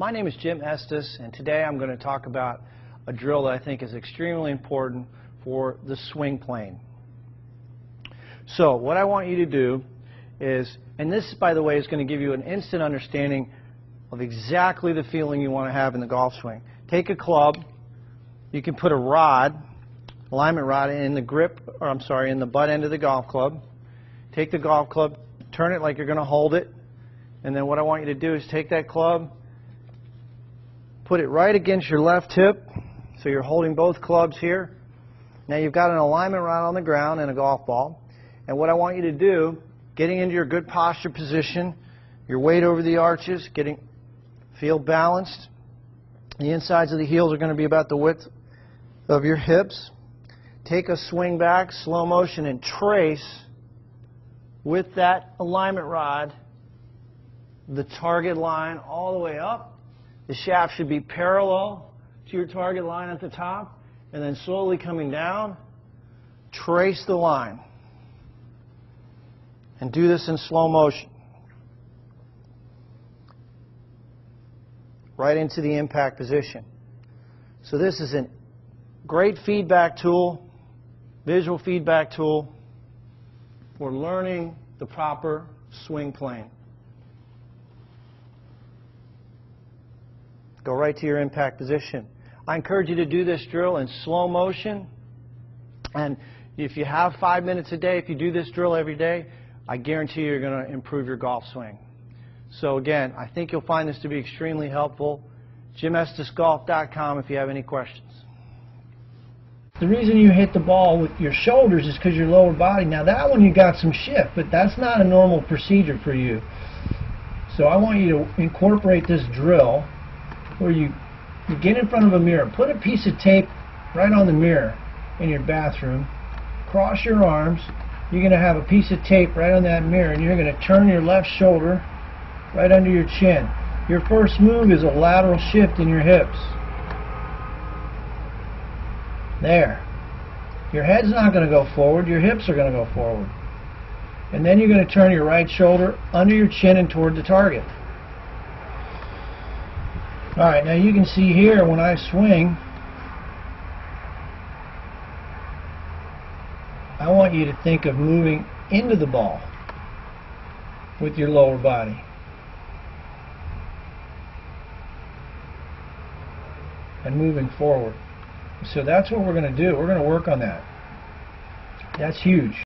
My name is Jim Estes, and today I'm going to talk about a drill that I think is extremely important for the swing plane. So what I want you to do is, and this, by the way, is going to give you an instant understanding of exactly the feeling you want to have in the golf swing. Take a club, you can put a rod, alignment rod in the grip, or I'm sorry, in the butt end of the golf club. Take the golf club, turn it like you're going to hold it, and then what I want you to do is take that club, put it right against your left hip, so you're holding both clubs here. Now you've got an alignment rod on the ground and a golf ball. And what I want you to do, getting into your good posture position, your weight over the arches, getting feel balanced. The insides of the heels are going to be about the width of your hips. Take a swing back, slow motion, and trace with that alignment rod the target line all the way up. The shaft should be parallel to your target line at the top, and then slowly coming down, trace the line and do this in slow motion. Right into the impact position. So this is a great feedback tool, visual feedback tool for learning the proper swing plane. Go right to your impact position. I encourage you to do this drill in slow motion. And if you have five minutes a day, if you do this drill every day, I guarantee you're going to improve your golf swing. So again, I think you'll find this to be extremely helpful. JimEstesGolf.com if you have any questions. The reason you hit the ball with your shoulders is because your lower body. Now that one you got some shift, but that's not a normal procedure for you. So I want you to incorporate this drill where you, you get in front of a mirror. Put a piece of tape right on the mirror in your bathroom. Cross your arms you're going to have a piece of tape right on that mirror and you're going to turn your left shoulder right under your chin. Your first move is a lateral shift in your hips. There. Your head's not going to go forward, your hips are going to go forward. And then you're going to turn your right shoulder under your chin and toward the target. Alright, now you can see here when I swing, I want you to think of moving into the ball with your lower body. And moving forward. So that's what we're going to do. We're going to work on that. That's huge.